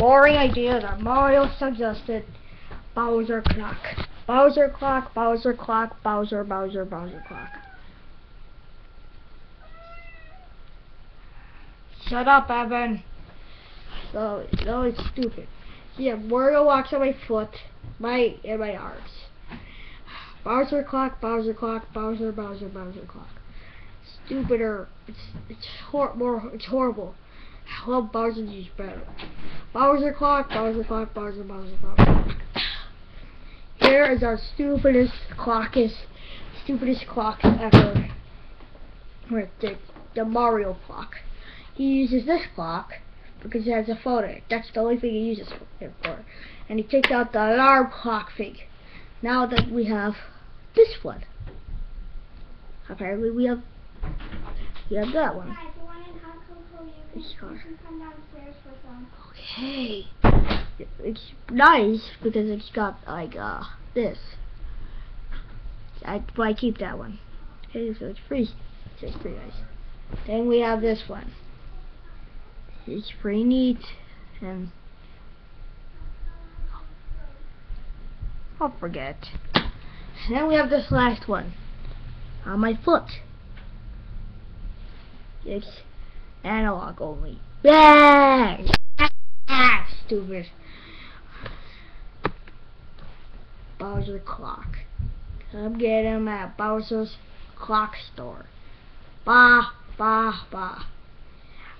boring idea that Mario suggested. Bowser clock. Bowser clock, Bowser clock, Bowser, Bowser, Bowser clock. Shut up, Evan. So, no, it's stupid. Yeah, Mario walks on my foot, my, and my arms. Bowser clock, Bowser clock, Bowser, Bowser, Bowser clock. Stupider. It's it's hor more. It's horrible. I love Bowser G's better. Bowser clock, Bowser clock, Bowser, Bowser, Bowser. Here is our stupidest clockest, stupidest clock ever. With the, the Mario clock. He uses this clock because it has a photo. That's the only thing he uses it for. And he takes out the alarm clock thing. Now that we have this one. Apparently we have we have that one. Okay. It's nice because it's got like uh this. I I keep that one. Okay, so it's pretty it's pretty nice. Then we have this one. It's pretty neat and I'll forget. And then we have this last one. On my foot. It's analog only. Yeah, Ah, stupid. Bowser clock. Come get him at Bowser's clock store. Bah, bah, bah.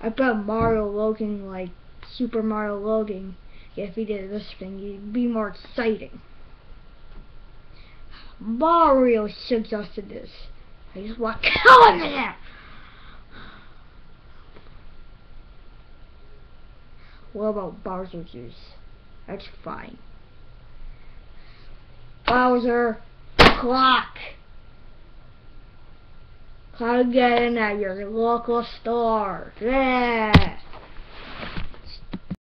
I bet Mario Logan, like Super Mario Logan, if he did this thing, it'd be more exciting. Mario suggested this. I just want to kill him there. What about Bowser juice? That's fine. Bowser clock. Come get in at your local store. Yeah.